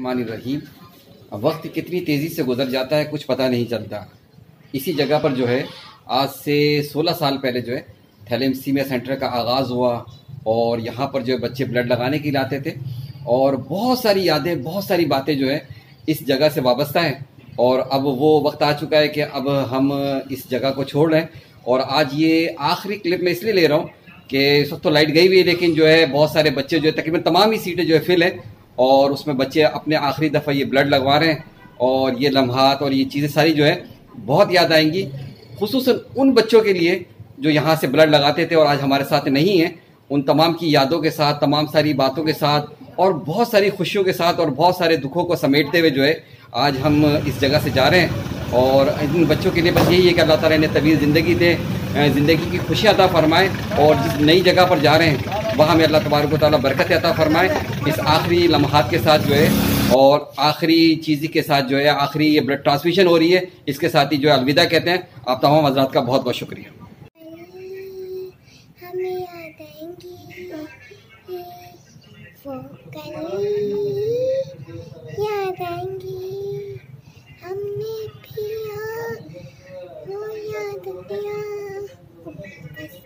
रहीम। वक्त कितनी तेज़ी से गुजर जाता है, कुछ पता नहीं चलता। इसी जगह पर जो है, आज से 16 साल पहले जो है थैलेमसीमिया सेंटर का आगाज़ हुआ और यहाँ पर जो है बच्चे ब्लड लगाने के लिए आते थे। और बहुत सारी यादें, बहुत सारी बातें जो है इस जगह से वाबस्ता हैं। और अब वो वक्त आ चुका है कि अब हम इस जगह को छोड़ रहे हैं। और आज ये आखिरी क्लिप मैं इसलिए ले रहा हूँ कि इस वक्त तो लाइट गई हुई है, लेकिन जो है बहुत सारे बच्चे जो है, तकरीबन तमाम ही सीटें जो है फिल है। और उसमें बच्चे अपने आखिरी दफ़ा ये ब्लड लगवा रहे हैं और ये लम्हात और ये चीज़ें सारी जो है बहुत याद आएँगी खसूस उन बच्चों के लिए जो यहाँ से ब्लड लगाते थे और आज हमारे साथ नहीं हैं। उन तमाम की यादों के साथ, तमाम सारी बातों के साथ और बहुत सारी खुशियों के साथ और बहुत सारे दुखों को समेटते हुए जो है आज हम इस जगह से जा रहे हैं। और इन बच्चों के लिए बस यही है कि अल्लाह ताला इन्हें तवील ज़िंदगी दे ज़िंदगी की खुशी अता फरमाएँ और जिस नई जगह पर जा रहे हैं, वहाँ में अल्लाह तबारक ताली बरकत अता फरमाएँ। इस आखिरी लम्हात के साथ जो है और आखिरी चीज़ के साथ जो है, आखिरी ये ब्लड ट्रांसमिशन हो रही है, इसके साथ ही जो है अलविदा कहते हैं। आप तमाम हजरात का बहुत बहुत शुक्रिया। हमने वो याद दिया। Thank you.